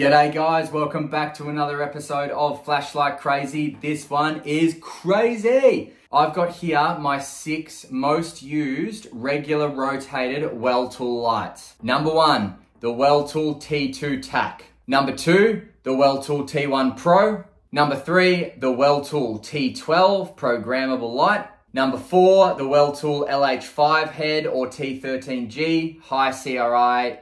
G'day guys, welcome back to another episode of Flashlight Crazy. This one is crazy. I've got here my six most used regular rotated Weltool lights. Number one, the Weltool T2 TAC. Number two, the Weltool T1 Pro. Number three, the Weltool T12 programmable light. Number four, the Weltool LH5 head or T13G high CRI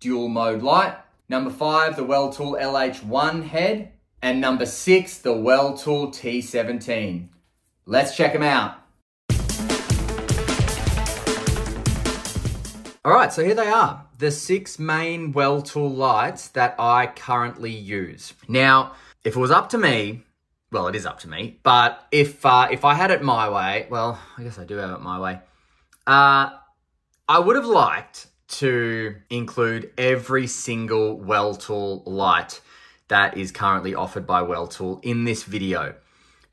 dual mode light. Number five, the Weltool LH1 head. And number six, the Weltool T17. Let's check them out. All right, so here they are, the six main Weltool lights that I currently use. Now, if it was up to me, well, it is up to me, but if uh, if I had it my way, well, I guess I do have it my way. Uh, I would have liked to include every single Weltool light that is currently offered by Weltool in this video.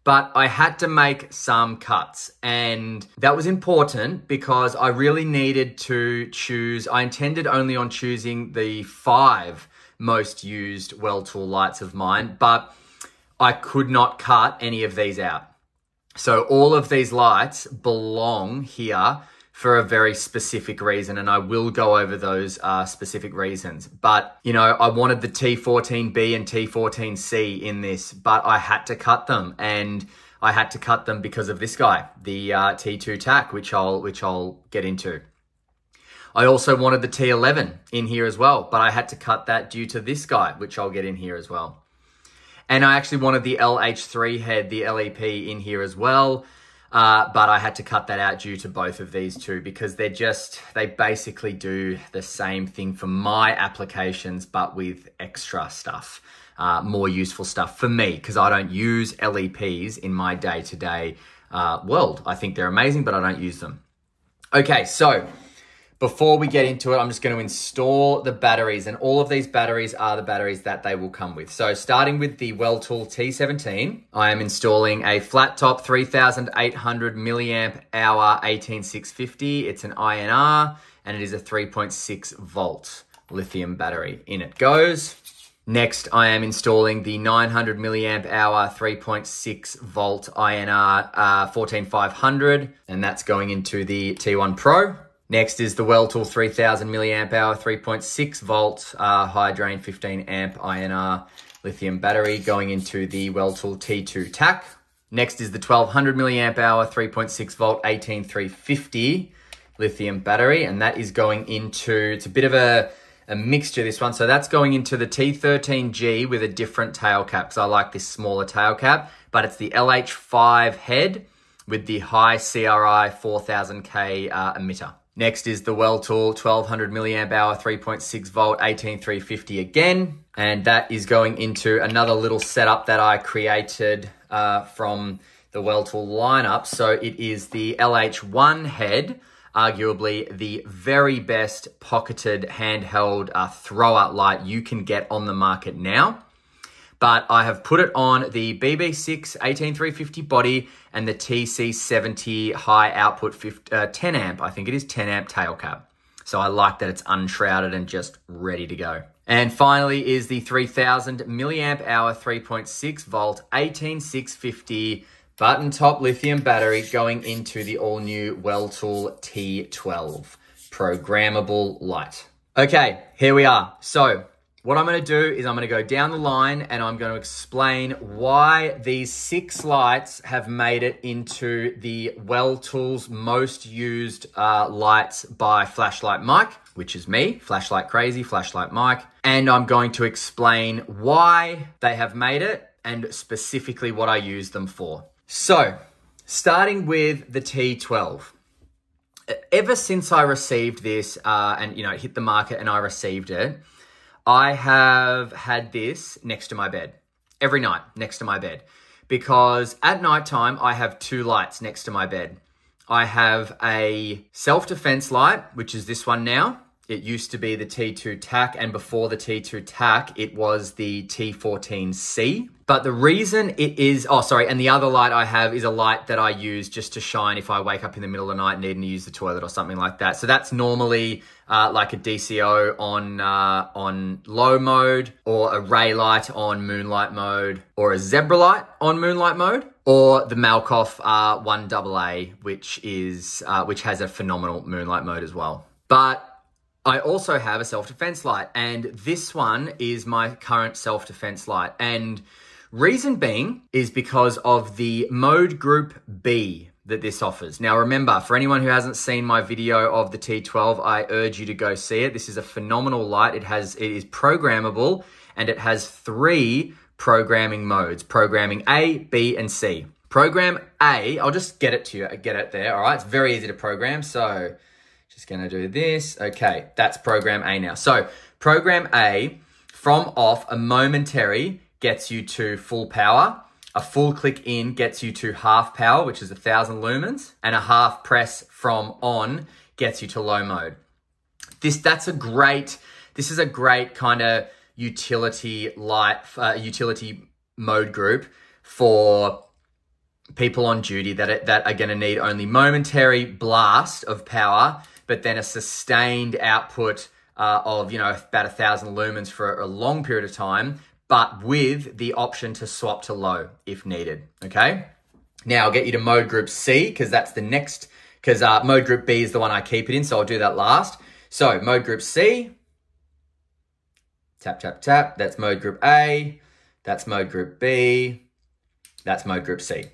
But I had to make some cuts, and that was important because I really needed to choose. I intended only on choosing the five most used Weltool lights of mine, but I could not cut any of these out. So all of these lights belong here for a very specific reason, and I will go over those uh, specific reasons. But, you know, I wanted the T14B and T14C in this, but I had to cut them, and I had to cut them because of this guy, the uh, T2 TAC, which I'll, which I'll get into. I also wanted the T11 in here as well, but I had to cut that due to this guy, which I'll get in here as well. And I actually wanted the LH3 head, the LEP in here as well. Uh, but I had to cut that out due to both of these two because they're just, they basically do the same thing for my applications, but with extra stuff, uh, more useful stuff for me because I don't use LEPs in my day to day world. I think they're amazing, but I don't use them. Okay, so before we get into it, I'm just going to install the batteries, and all of these batteries are the batteries that they will come with. So, starting with the Weltool T17, I am installing a flat top 3800 milliamp hour 18650. It's an INR, and it is a 3.6 volt lithium battery. In it goes. Next, I am installing the 900 milliamp hour 3.6 volt INR uh, 14500, and that's going into the T1 Pro. Next is the Weltool 3000 milliamp hour 3.6 volt uh, high drain 15 amp INR lithium battery going into the Weltool T2 TAC. Next is the 1200 milliamp hour 3.6 volt 18350 lithium battery, and that is going into it's a bit of a a mixture this one. So that's going into the T13G with a different tail cap. So I like this smaller tail cap, but it's the LH5 head with the high CRI 4000K uh, emitter. Next is the Weltool 1200 milliamp hour 3.6 volt 18350 again. And that is going into another little setup that I created uh, from the Weltool lineup. So it is the LH1 head, arguably the very best pocketed handheld uh, light you can get on the market now but I have put it on the BB6 18350 body and the TC70 high output 50, uh, 10 amp, I think it is 10 amp tail cap. So I like that it's unshrouded and just ready to go. And finally is the 3000 milliamp hour 3.6 volt 18650 button top lithium battery going into the all new Weltool T12 programmable light. Okay, here we are. So what I'm going to do is I'm going to go down the line and I'm going to explain why these six lights have made it into the Weltools most used uh, lights by Flashlight Mike, which is me, Flashlight Crazy, Flashlight Mike. And I'm going to explain why they have made it and specifically what I use them for. So, starting with the T12 ever since I received this uh, and you know it hit the market and I received it, I have had this next to my bed every night next to my bed because at nighttime I have two lights next to my bed. I have a self defense light, which is this one now. It used to be the T2 TAC, and before the T2 TAC, it was the T14C. But the reason it is, oh, sorry, and the other light I have is a light that I use just to shine if I wake up in the middle of the night needing to use the toilet or something like that. So that's normally uh, like a DCO on uh, on low mode, or a ray light on moonlight mode, or a Zebralight on moonlight mode, or the Malkoff uh, 1AA, which is uh, which has a phenomenal moonlight mode as well. But I also have a self defense light, and this one is my current self defense light. And Reason being is because of the mode group B that this offers. Now, remember, for anyone who hasn't seen my video of the T12, I urge you to go see it. This is a phenomenal light. It has it is programmable and it has three programming modes: programming A, B, and C. Program A, I'll just get it to you, get it there. All right, it's very easy to program. So, gonna do this. Okay, that's program A now. So, program A from off a momentary gets you to full power. A full click in gets you to half power, which is a thousand lumens, and a half press from on gets you to low mode. This that's a great. This is a great kind of utility light, uh, utility mode group for people on duty that that are going to need only momentary blast of power, but then a sustained output uh, of you know about a thousand lumens for a long period of time but with the option to swap to low if needed, okay? Now I'll get you to mode group C because that's the next, because uh, mode group B is the one I keep it in, so I'll do that last. So mode group C, tap, tap, tap, that's mode group A, that's mode group B, that's mode group C.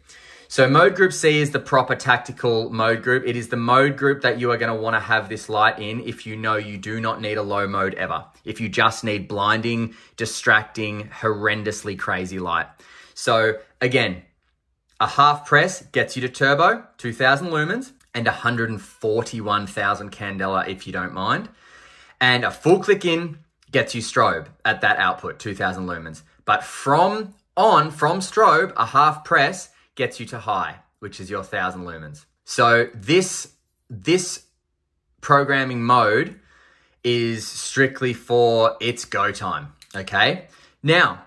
So mode group C is the proper tactical mode group. It is the mode group that you are going to want to have this light in if you know you do not need a low mode ever. If you just need blinding, distracting, horrendously crazy light. So again, a half press gets you to turbo, 2000 lumens, and 141,000 candela if you don't mind. And a full click in gets you strobe at that output, 2000 lumens. But from on, from strobe, a half press gets you to high, which is your 1000 lumens. So this this programming mode is strictly for its go time, okay? Now,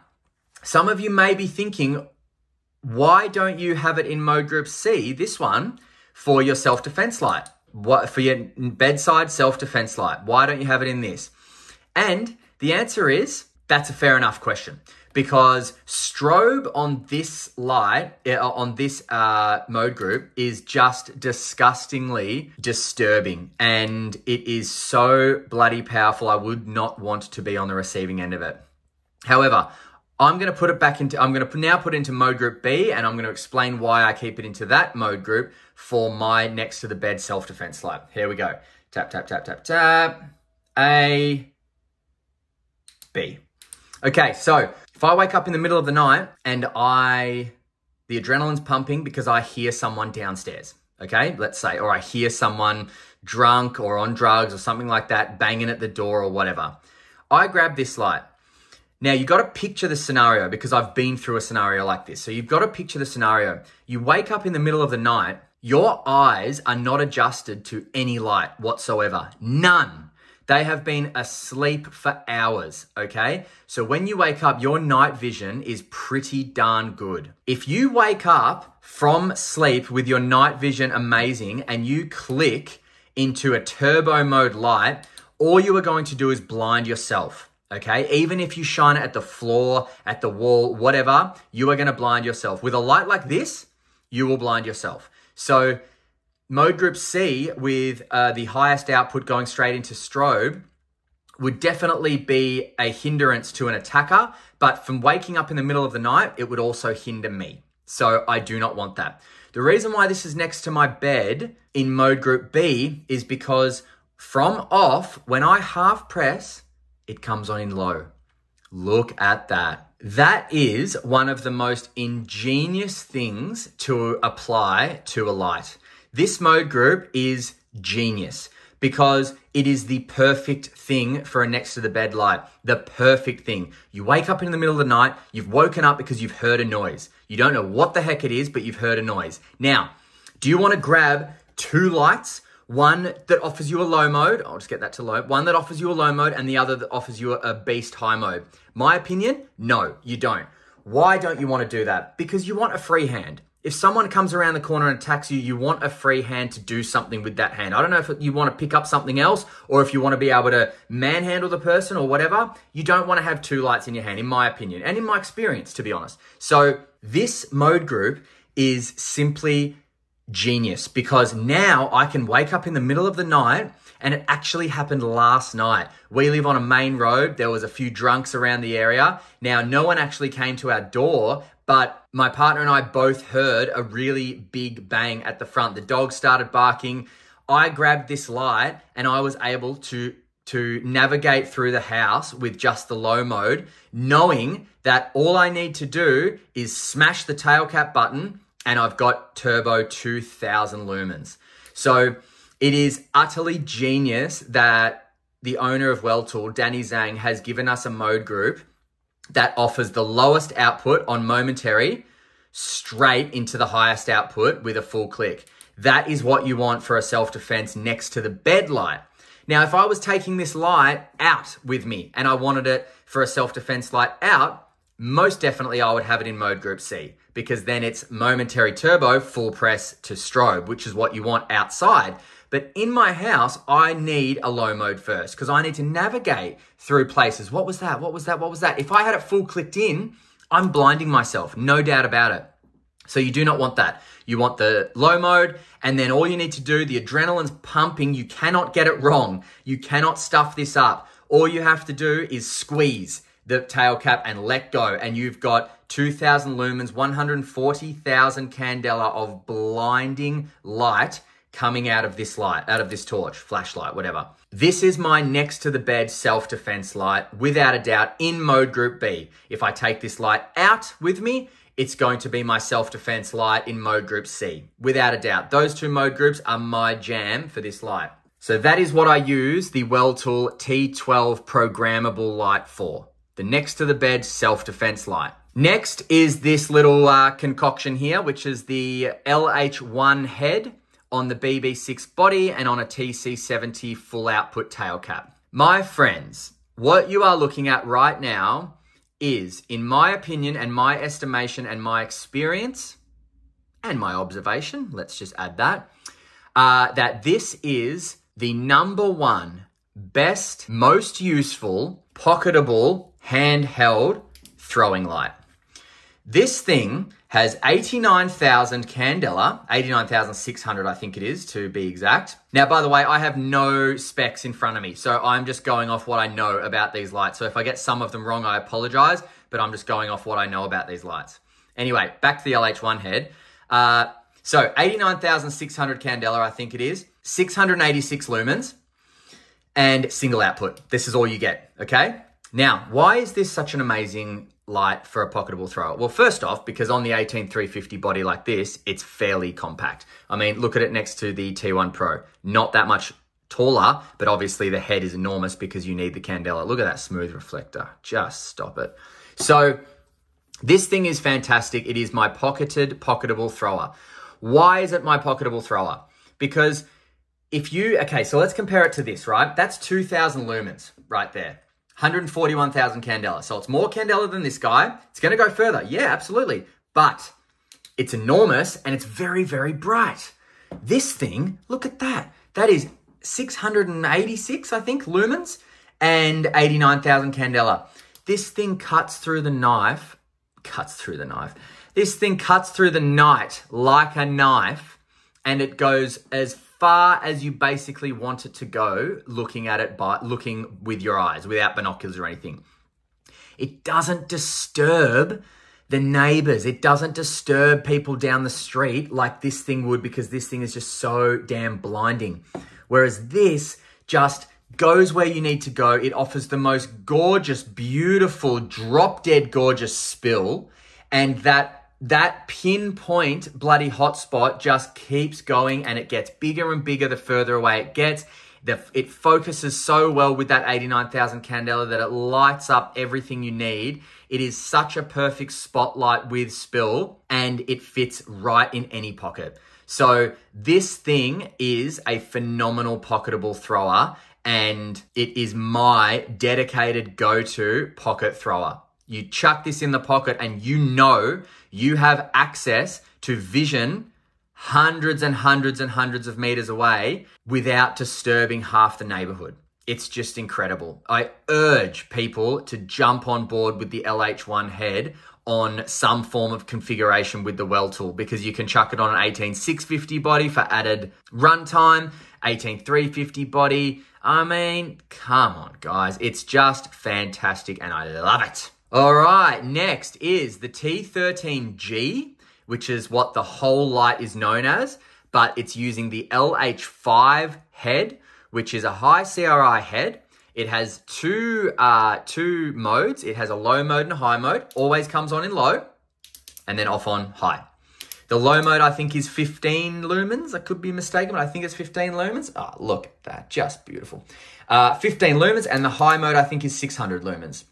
some of you may be thinking, why don't you have it in mode group C, this one, for your self-defense light? What for your bedside self-defense light? Why don't you have it in this? And the answer is that's a fair enough question because strobe on this light, uh, on this uh, mode group, is just disgustingly disturbing. And it is so bloody powerful, I would not want to be on the receiving end of it. However, I'm going to put it back into, I'm going to now put it into mode group B and I'm going to explain why I keep it into that mode group for my next to the bed self-defense light. Here we go. Tap, tap, tap, tap, tap. A, B. Okay, so if I wake up in the middle of the night and I, the adrenaline's pumping because I hear someone downstairs, okay, let's say, or I hear someone drunk or on drugs or something like that banging at the door or whatever, I grab this light. Now you've got to picture the scenario because I've been through a scenario like this. So you've got to picture the scenario. You wake up in the middle of the night, your eyes are not adjusted to any light whatsoever. None. They have been asleep for hours, okay? So when you wake up, your night vision is pretty darn good. If you wake up from sleep with your night vision amazing and you click into a turbo mode light, all you are going to do is blind yourself. Okay, even if you shine it at the floor, at the wall, whatever, you are going to blind yourself. With a light like this, you will blind yourself. So Mode group C with uh, the highest output going straight into strobe would definitely be a hindrance to an attacker, but from waking up in the middle of the night, it would also hinder me. So I do not want that. The reason why this is next to my bed in mode group B is because from off, when I half press, it comes on in low. Look at that. That is one of the most ingenious things to apply to a light. This mode group is genius because it is the perfect thing for a next to the bed light. The perfect thing. You wake up in the middle of the night, you've woken up because you've heard a noise. You don't know what the heck it is, but you've heard a noise. Now, do you want to grab two lights? One that offers you a low mode, I'll just get that to low. One that offers you a low mode and the other that offers you a beast high mode. My opinion, no, you don't. Why don't you want to do that? Because you want a free hand. If someone comes around the corner and attacks you, you want a free hand to do something with that hand. I don't know if you want to pick up something else or if you want to be able to manhandle the person or whatever. You don't want to have two lights in your hand, in my opinion, and in my experience, to be honest. So this mode group is simply genius because now I can wake up in the middle of the night and it actually happened last night. We live on a main road. There was a few drunks around the area. Now no one actually came to our door, but my partner and I both heard a really big bang at the front. The dog started barking. I grabbed this light and I was able to to navigate through the house with just the low mode, knowing that all I need to do is smash the tail cap button and I've got turbo 2000 lumens. So it is utterly genius that the owner of Weltool, Danny Zhang, has given us a mode group that offers the lowest output on momentary straight into the highest output with a full click. That is what you want for a self defense next to the bed light. Now, if I was taking this light out with me and I wanted it for a self defense light out, most definitely I would have it in mode group C because then it's momentary turbo, full press to strobe, which is what you want outside. But in my house, I need a low mode first because I need to navigate through places. What was that? What was that? What was that? If I had it full clicked in, I'm blinding myself, no doubt about it. So you do not want that. You want the low mode, and then all you need to do, the adrenaline's pumping. You cannot get it wrong. You cannot stuff this up. All you have to do is squeeze the tail cap and let go. And you've got 2000 lumens, 140,000 candela of blinding light coming out of this light, out of this torch, flashlight, whatever. This is my next to the bed self-defense light, without a doubt, in mode group B. If I take this light out with me, it's going to be my self-defense light in mode group C. Without a doubt. Those two mode groups are my jam for this light. So that is what I use the Weltool T12 programmable light for the next to the bed self-defense light. Next is this little uh, concoction here, which is the LH1 head on the BB6 body and on a TC70 full output tail cap. My friends, what you are looking at right now is, in my opinion and my estimation and my experience and my observation, let's just add that, uh, that this is the number one best, most useful, pocketable handheld throwing light. This thing has 89,000 candela, 89,600 I think it is to be exact. Now, by the way, I have no specs in front of me, so I'm just going off what I know about these lights. So if I get some of them wrong, I apologize, but I'm just going off what I know about these lights. Anyway, back to the LH1 head. Uh, so 89,600 candela, I think it is, 686 lumens, and single output. This is all you get, okay? Now, why is this such an amazing light for a pocketable thrower? Well, first off, because on the 18350 body like this, it's fairly compact. I mean, look at it next to the T1 Pro. Not that much taller, but obviously the head is enormous because you need the candela. Look at that smooth reflector. Just stop it. So this thing is fantastic. It is my pocketed pocketable thrower. Why is it my pocketable thrower? Because if you, okay, so let's compare it to this, right? That's 2000 lumens right there. 141,000 candela. So it's more candela than this guy. It's going to go further. Yeah, absolutely. But it's enormous and it's very, very bright. This thing, look at that. That is 686, I think, lumens and 89,000 candela. This thing cuts through the knife, cuts through the knife. This thing cuts through the night like a knife and it goes as far as you basically want it to go looking at it by looking with your eyes without binoculars or anything. It doesn't disturb the neighbors. It doesn't disturb people down the street like this thing would because this thing is just so damn blinding. Whereas this just goes where you need to go. It offers the most gorgeous, beautiful, drop dead gorgeous spill. And that that pinpoint bloody hotspot just keeps going and it gets bigger and bigger the further away it gets. The, it focuses so well with that 89,000 candela that it lights up everything you need. It is such a perfect spotlight with spill and it fits right in any pocket. So this thing is a phenomenal pocketable thrower and it is my dedicated go-to pocket thrower. You chuck this in the pocket and you know you have access to vision hundreds and hundreds and hundreds of meters away without disturbing half the neighborhood. It's just incredible. I urge people to jump on board with the LH1 head on some form of configuration with the Weltool because you can chuck it on an 18650 body for added runtime, 18350 body. I mean, come on, guys. It's just fantastic and I love it. All right, next is the T13G, which is what the whole light is known as, but it's using the LH5 head, which is a high CRI head. It has two uh, two modes. It has a low mode and a high mode. Always comes on in low, and then off on high. The low mode, I think, is 15 lumens. I could be mistaken, but I think it's 15 lumens. Oh, look at that. Just beautiful. Uh, 15 lumens, and the high mode, I think, is 600 lumens.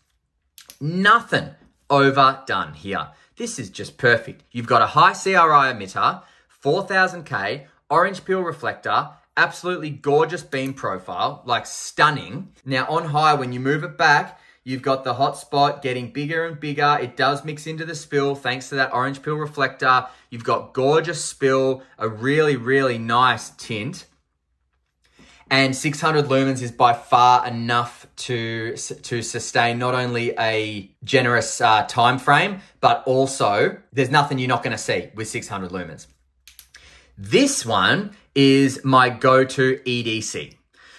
Nothing overdone here. This is just perfect. You've got a high CRI emitter, 4000K, orange peel reflector, absolutely gorgeous beam profile, like stunning. Now on high, when you move it back, You've got the hotspot getting bigger and bigger. It does mix into the spill thanks to that orange peel reflector. You've got gorgeous spill, a really, really nice tint. And 600 lumens is by far enough to, to sustain not only a generous uh, time frame, but also there's nothing you're not going to see with 600 lumens. This one is my go-to EDC.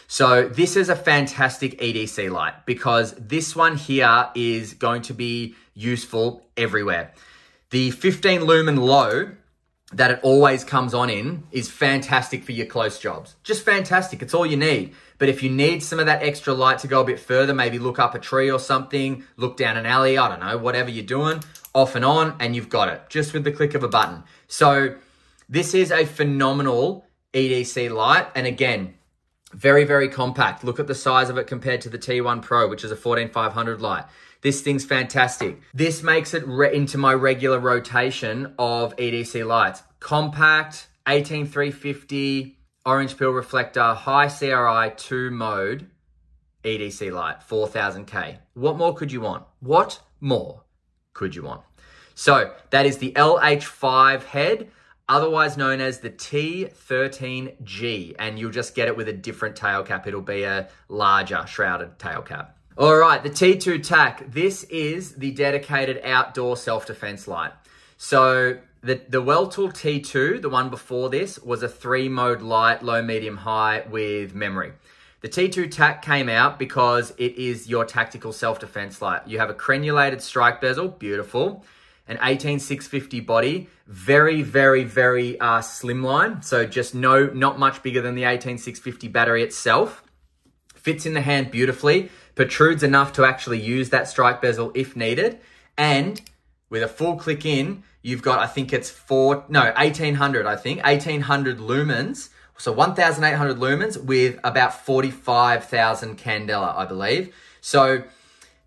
So this is a fantastic EDC light because this one here is going to be useful everywhere. The 15 lumen low that it always comes on in is fantastic for your close jobs. Just fantastic. It's all you need. But if you need some of that extra light to go a bit further, maybe look up a tree or something, look down an alley, I don't know, whatever you're doing, off and on, and you've got it just with the click of a button. So this is a phenomenal EDC light. And again, very, very compact. Look at the size of it compared to the T1 Pro, which is a 14500 light. This thing's fantastic. This makes it into my regular rotation of EDC lights. Compact, 18350, orange peel reflector, high CRI 2 mode, EDC light, 4000K. What more could you want? What more could you want? So that is the LH5 head otherwise known as the T13G, and you'll just get it with a different tail cap. It'll be a larger shrouded tail cap. All right, the T2 TAC. This is the dedicated outdoor self-defense light. So the, the Weltool T2, the one before this, was a three mode light, low, medium, high with memory. The T2 TAC came out because it is your tactical self-defense light. You have a crenulated strike bezel, beautiful an 18650 body, very, very, very uh, slimline. So just no, not much bigger than the 18650 battery itself. Fits in the hand beautifully, protrudes enough to actually use that strike bezel if needed. And with a full click in, you've got, I think it's four, no, 1800, I think, 1800 lumens. So 1800 lumens with about 45,000 candela, I believe. So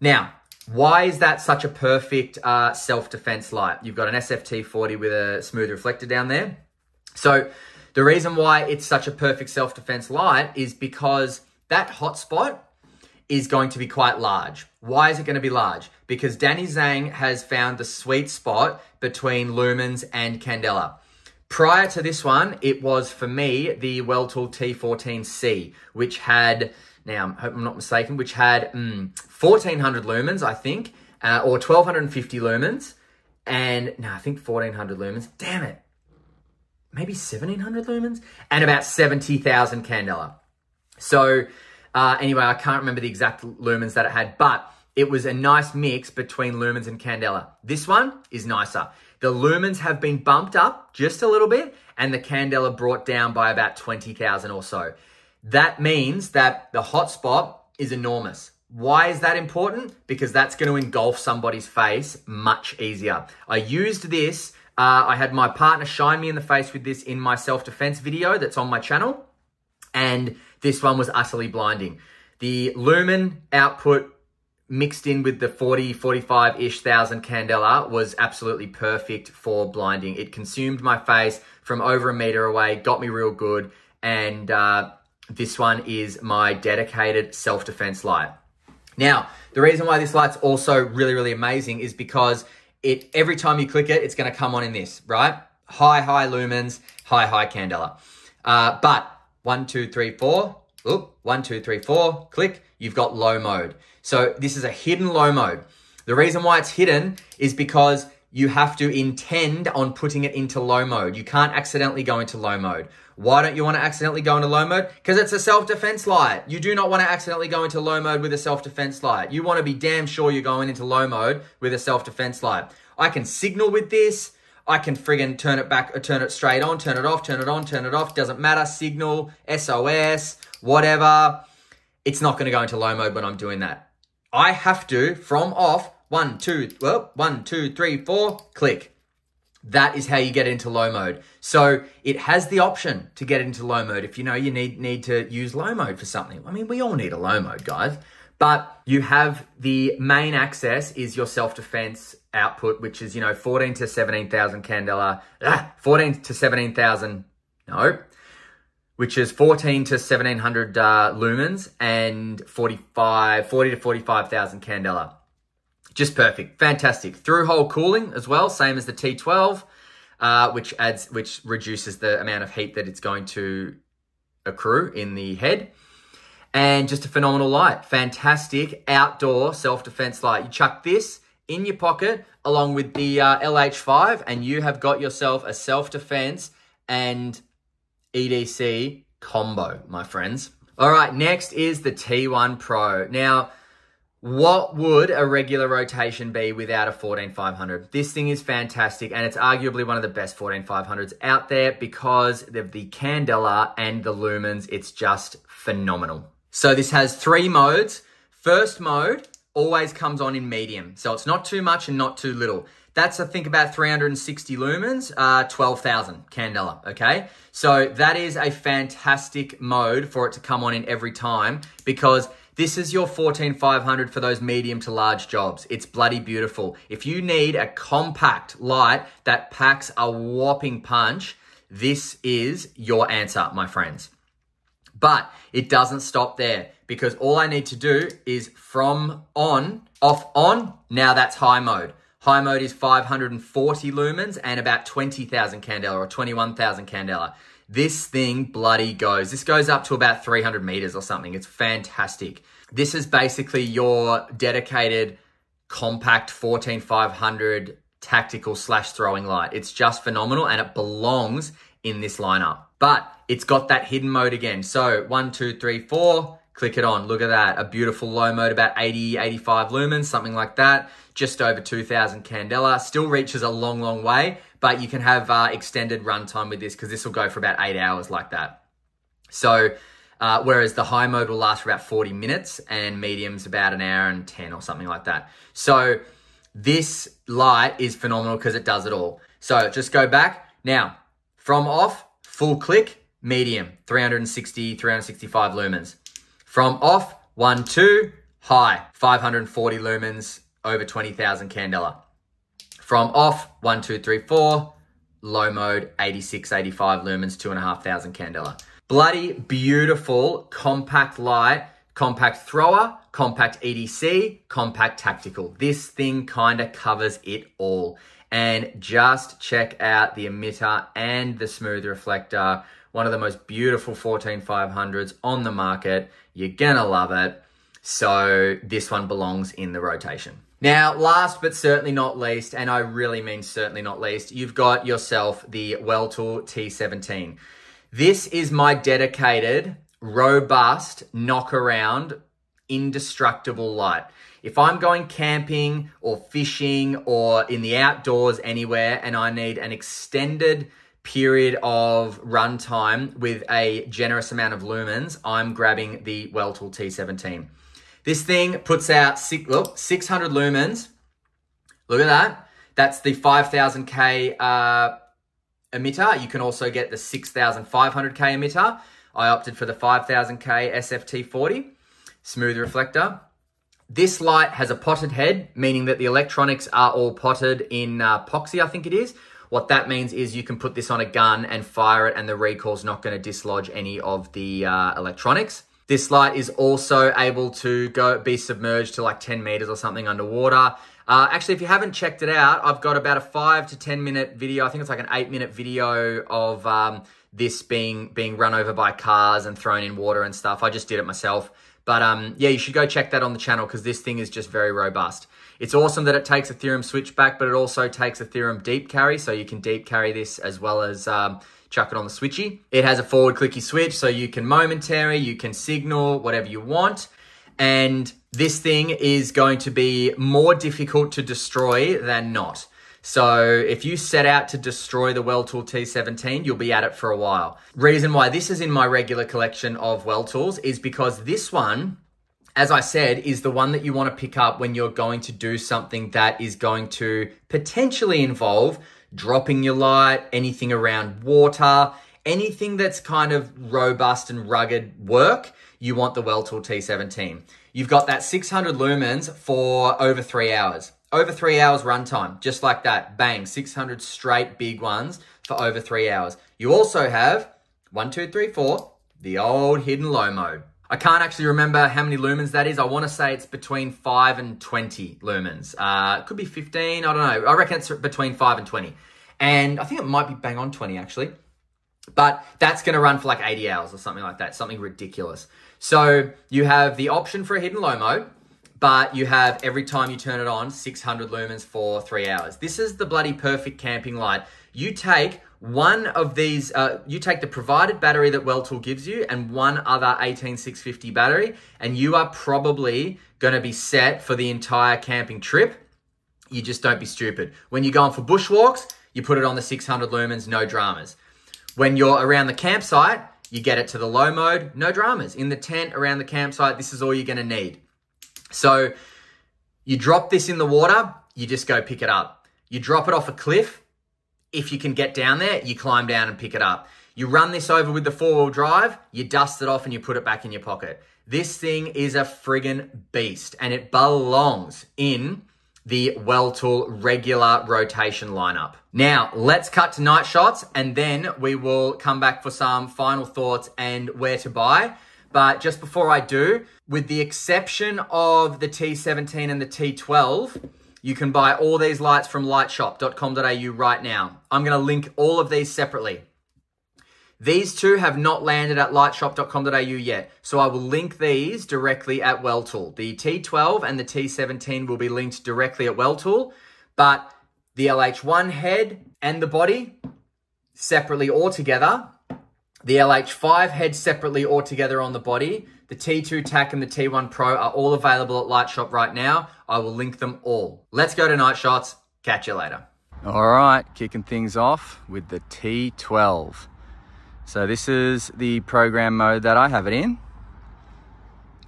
now why is that such a perfect uh, self-defense light? You've got an SFT40 with a smooth reflector down there. So the reason why it's such a perfect self-defense light is because that hotspot is going to be quite large. Why is it going to be large? Because Danny Zhang has found the sweet spot between lumens and candela. Prior to this one, it was for me the Weltool T14C, which had now, I hope I'm not mistaken, which had mm, 1400 lumens, I think, uh, or 1250 lumens, and no, I think 1400 lumens. Damn it. Maybe 1700 lumens and about 70,000 candela. So, uh, anyway, I can't remember the exact lumens that it had, but it was a nice mix between lumens and candela. This one is nicer. The lumens have been bumped up just a little bit and the candela brought down by about 20,000 or so. That means that the hotspot is enormous. Why is that important? Because that's going to engulf somebody's face much easier. I used this, uh, I had my partner shine me in the face with this in my self-defense video that's on my channel. And this one was utterly blinding. The lumen output mixed in with the 40, 45 ish thousand candela was absolutely perfect for blinding. It consumed my face from over a meter away, got me real good. And uh, this one is my dedicated self defense light. Now, the reason why this light's also really, really amazing is because it every time you click it, it's going to come on in this, right? High, high lumens, high, high candela. Uh, but one, two, three, four. Oop, one, two, three, four. Click. You've got low mode. So this is a hidden low mode. The reason why it's hidden is because you have to intend on putting it into low mode. You can't accidentally go into low mode. Why don't you want to accidentally go into low mode? Because it's a self-defense light. You do not want to accidentally go into low mode with a self-defense light. You want to be damn sure you're going into low mode with a self-defense light. I can signal with this. I can friggin' turn it back, or uh, turn it straight on, turn it off, turn it on, turn it off. Doesn't matter. Signal, SOS, whatever. It's not going to go into low mode when I'm doing that. I have to, from off, one, two, well, one, two, three, four, click. That is how you get into low mode. So it has the option to get into low mode if you know you need need to use low mode for something. I mean, we all need a low mode, guys. But you have the main access is your self-defense output, which is, you know, 14 to 17,000 candela, ah, 14 to 17,000, no, which is 14 to 1700 uh, lumens and 45, 40 to 45,000 candela. Just perfect. Fantastic. Through hole cooling as well, same as the T12, uh, which adds, which reduces the amount of heat that it's going to accrue in the head. And just a phenomenal light. Fantastic outdoor self-defense light. You chuck this in your pocket along with the uh, LH5 and you have got yourself a self-defense and EDC combo, my friends. All right, next is the T1 Pro. Now, what would a regular rotation be without a 14500? This thing is fantastic and it's arguably one of the best 14500s out there because of the candela and the lumens. It's just phenomenal. So this has three modes. First mode always comes on in medium. So it's not too much and not too little. That's, I think, about 360 lumens, uh, 12,000 candela, okay? So that is a fantastic mode for it to come on in every time because this is your 14500 for those medium to large jobs. It's bloody beautiful. If you need a compact light that packs a whopping punch, this is your answer, my friends. But it doesn't stop there because all I need to do is from on, off on, now that's high mode. High mode is 540 lumens and about 20,000 candela or 21,000 candela. This thing bloody goes. This goes up to about 300 meters or something. It's fantastic. This is basically your dedicated compact 14500 tactical slash throwing light. It's just phenomenal and it belongs in this lineup. But it's got that hidden mode again. So one, two, three, four, click it on. Look at that. A beautiful low mode, about 80, 85 lumens, something like that. Just over 2000 candela. Still reaches a long, long way but you can have uh, extended runtime with this because this will go for about eight hours like that. So, uh, whereas the high mode will last for about 40 minutes and medium's about an hour and 10 or something like that. So, this light is phenomenal because it does it all. So, just go back. Now, from off, full click, medium, 360, 365 lumens. From off, 1, 2, high, 540 lumens, over 20,000 candela. From off, one, two, three, four. Low mode, 86, 85 lumens, 2,500 candela. Bloody beautiful compact light, compact thrower, compact EDC, compact tactical. This thing kind of covers it all. And just check out the emitter and the smooth reflector. One of the most beautiful 14500s on the market. You're gonna love it. So this one belongs in the rotation. Now, last but certainly not least, and I really mean certainly not least, you've got yourself the Weltool T17. This is my dedicated, robust, knock around, indestructible light. If I'm going camping or fishing or in the outdoors anywhere and I need an extended period of runtime with a generous amount of lumens, I'm grabbing the Weltool T17. This thing puts out six, look, 600 lumens. Look at that. That's the 5000K uh, emitter. You can also get the 6500K emitter. I opted for the 5000K SFT40 smooth reflector. This light has a potted head, meaning that the electronics are all potted in uh, epoxy, I think it is. What that means is you can put this on a gun and fire it and the recoil's not going to dislodge any of the uh, electronics. This light is also able to go be submerged to like 10 meters or something underwater. Uh, actually, if you haven't checked it out, I've got about a five to 10 minute video. I think it's like an eight minute video of um, this being being run over by cars and thrown in water and stuff. I just did it myself. But um, yeah, you should go check that on the channel because this thing is just very robust. It's awesome that it takes a Thyrm switchback, but it also takes a Thyrm deep carry, so you can deep carry this as well as um, chuck it on the switchy. It has a forward clicky switch, so you can momentary, you can signal, whatever you want. And this thing is going to be more difficult to destroy than not. So if you set out to destroy the Weltool T17, you'll be at it for a while. Reason why this is in my regular collection of Weltools is because this one as I said, is the one that you want to pick up when you're going to do something that is going to potentially involve dropping your light, anything around water, anything that's kind of robust and rugged work. You want the Weltool T17. You've got that 600 lumens for over three hours. Over three hours runtime, just like that. Bang, 600 straight big ones for over three hours. You also have one, two, three, four, the old hidden low mode. I can't actually remember how many lumens that is. I want to say it's between 5 and 20 lumens. Uh, it could be 15, I don't know. I reckon it's between 5 and 20. And I think it might be bang on 20 actually. But that's going to run for like 80 hours or something like that, something ridiculous. So you have the option for a hidden low mode, but you have every time you turn it on 600 lumens for three hours. This is the bloody perfect camping light. You take one of these, uh, you take the provided battery that Weltool gives you and one other 18650 battery, and you are probably going to be set for the entire camping trip. You just don't be stupid. When you're going for bushwalks, you put it on the 600 lumens, no dramas. When you're around the campsite, you get it to the low mode, no dramas. In the tent around the campsite, this is all you're going to need. So you drop this in the water, you just go pick it up. You drop it off a cliff, if you can get down there, you climb down and pick it up. You run this over with the four wheel drive, you dust it off and you put it back in your pocket. This thing is a friggin' beast and it belongs in the Weltool regular rotation lineup. Now, let's cut to night shots and then we will come back for some final thoughts and where to buy. But just before I do, with the exception of the T17 and the T12, you can buy all these lights from liteshop.com.au right now. I'm going to link all of these separately. These two have not landed at liteshop.com.au yet, so I will link these directly at Weltool. The T12 and the T17 will be linked directly at Weltool, but the LH1 head and the body separately or together. The LH5 head separately or together on the body. The T2 TAC and the T1 Pro are all available at Liteshop right now. I will link them all. Let's go to night shots. Catch you later. All right, kicking things off with the T12. So this is the program mode that I have it in.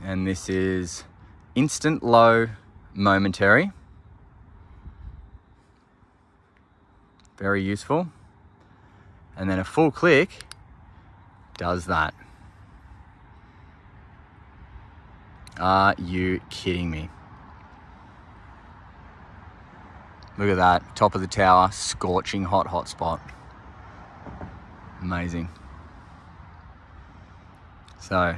And this is instant low momentary. Very useful. And then a full click does that. Are you kidding me? Look at that, top of the tower, scorching hot hotspot. Amazing. So,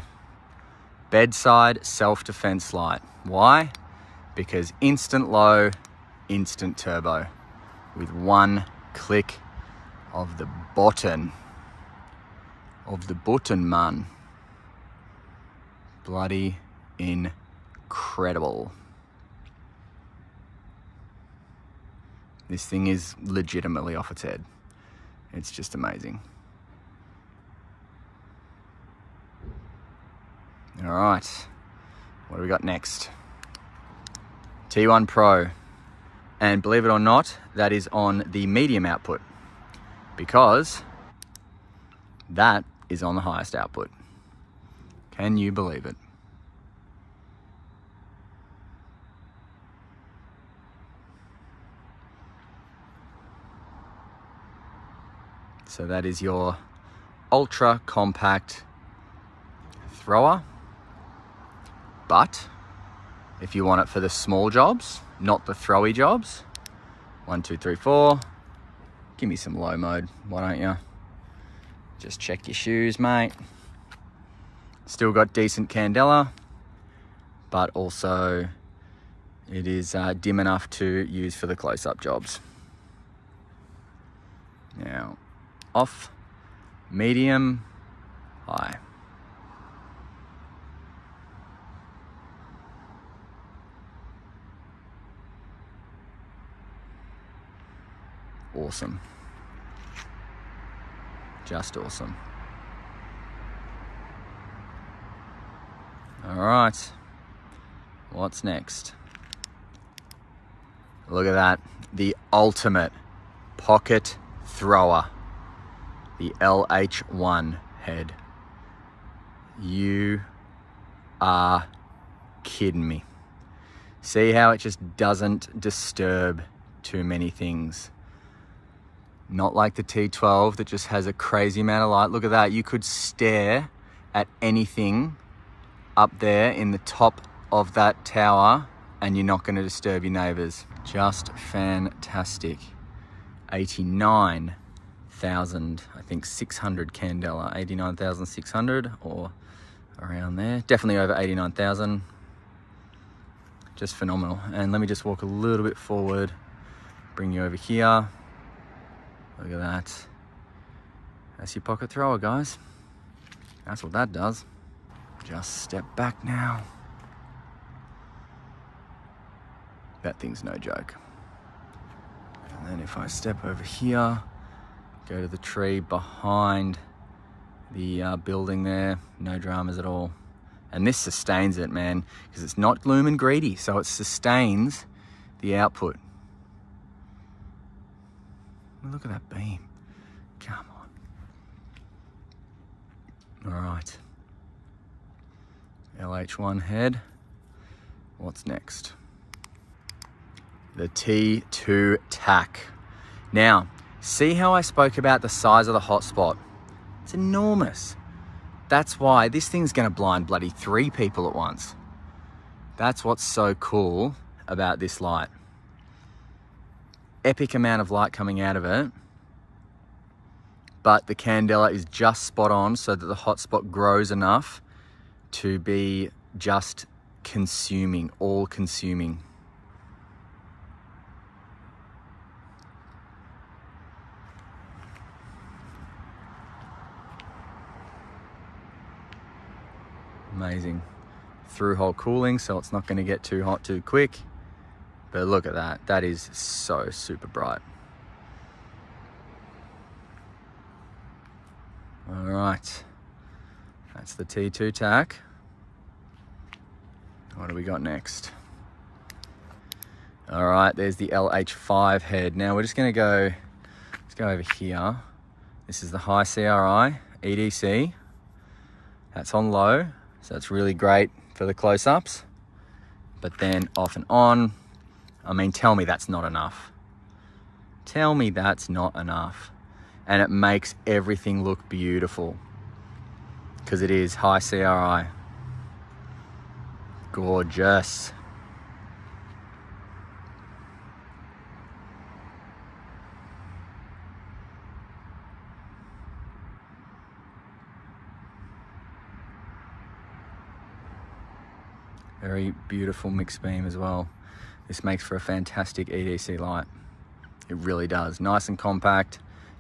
bedside self-defense light. Why? Because instant low, instant turbo with one click of the button. Of the button, man. Bloody incredible. This thing is legitimately off its head. It's just amazing. All right, what do we got next? T1 Pro. And believe it or not, that is on the medium output because that is on the highest output. Can you believe it? So that is your ultra compact thrower, but if you want it for the small jobs, not the throwy jobs. One, two, three, four. Give me some low mode, why don't you? Just check your shoes, mate. Still got decent candela, but also it is uh, dim enough to use for the close-up jobs. Now, off, medium, high. Awesome. Just awesome. All right. What's next? Look at that. The ultimate pocket thrower. The LH1 head. You are kidding me. See how it just doesn't disturb too many things. Not like the T12 that just has a crazy amount of light. Look at that. You could stare at anything up there in the top of that tower and you're not going to disturb your neighbors. Just fantastic. 89,000, I think 600 candela, 89,600 or around there. Definitely over 89,000. Just phenomenal. And let me just walk a little bit forward, bring you over here. Look at that. That's your pocket thrower, guys. That's what that does. Just step back now. That thing's no joke. And then if I step over here, go to the tree behind the uh, building there, no dramas at all. And this sustains it, man, because it's not lumen greedy, so it sustains the output. Look at that beam. Come on. All right. LH1 head. What's next? The T2 TAC. Now, see how I spoke about the size of the hotspot? It's enormous. That's why this thing's gonna blind bloody three people at once. That's what's so cool about this light. Epic amount of light coming out of it, but the candela is just spot on so that the hotspot grows enough to be just consuming, all consuming. Amazing. Through hole cooling, so it's not going to get too hot too quick. But look at that. That is so super bright. All right. That's the T2 TAC. What do we got next? All right, there's the LH5 head. Now we're just gonna go, let's go over here. This is the high CRI EDC. That's on low, so that's really great for the close-ups. But then off and on, I mean, tell me that's not enough. Tell me that's not enough. And it makes everything look beautiful because it is high CRI. Gorgeous. Very beautiful mixed beam as well. This makes for a fantastic EDC light. It really does. Nice and compact,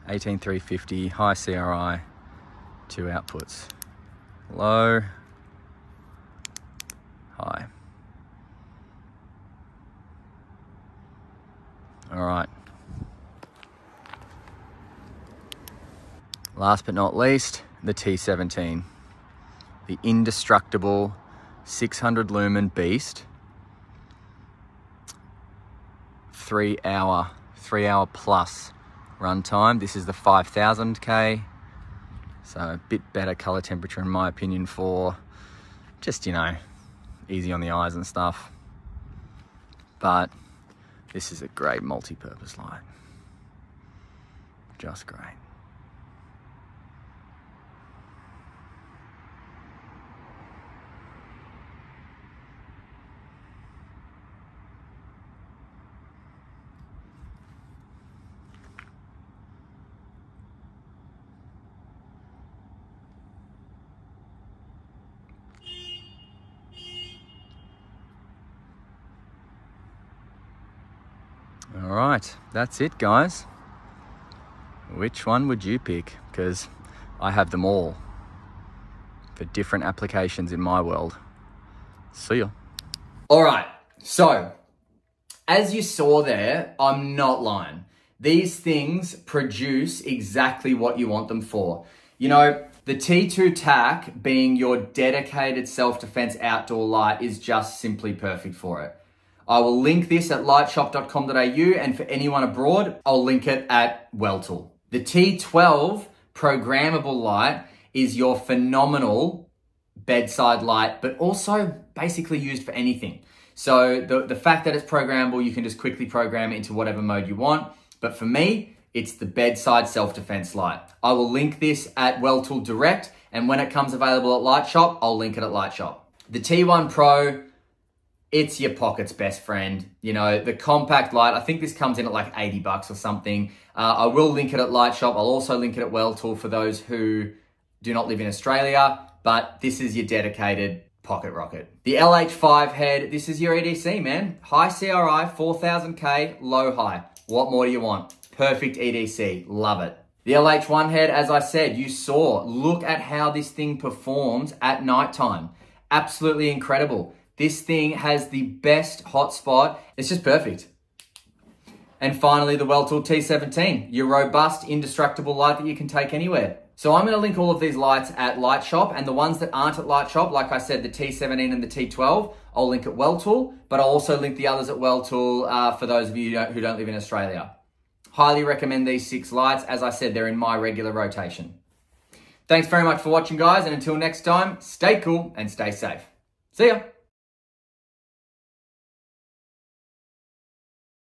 18350, high CRI, two outputs low, high. All right. Last but not least, the T17, the indestructible 600 lumen beast, three hour, three hour plus runtime. This is the 5000K so a bit better color temperature in my opinion for just, you know, easy on the eyes and stuff. But this is a great multi-purpose light. Just great. All right, that's it, guys. Which one would you pick? Because I have them all for different applications in my world. See ya. All right, so as you saw there, I'm not lying. These things produce exactly what you want them for. You know, the T2 TAC being your dedicated self-defense outdoor light is just simply perfect for it. I will link this at liteshop.com.au and for anyone abroad, I'll link it at Weltool. The T12 programmable light is your phenomenal bedside light, but also basically used for anything. So the, the fact that it's programmable, you can just quickly program it into whatever mode you want. But for me, it's the bedside self-defense light. I will link this at Weltool Direct, and when it comes available at Liteshop, I'll link it at Liteshop. The T1 Pro, it's your pocket's best friend. You know, the compact light, I think this comes in at like 80 bucks or something. Uh, I will link it at Liteshop. I'll also link it at Weltool for those who do not live in Australia, but this is your dedicated pocket rocket. The LH5 head, this is your EDC, man. High CRI, 4000K, low high. What more do you want? Perfect EDC, love it. The LH1 head, as I said, you saw, look at how this thing performs at nighttime. Absolutely incredible. This thing has the best hotspot. It's just perfect. And finally, the Weltool T17, your robust, indestructible light that you can take anywhere. So I'm going to link all of these lights at Liteshop, and the ones that aren't at Liteshop, like I said, the T17 and the T12, I'll link at Weltool, but I'll also link the others at Weltool uh, for those of you who don't live in Australia. Highly recommend these six lights. As I said, they're in my regular rotation. Thanks very much for watching, guys, and until next time, stay cool and stay safe. See ya.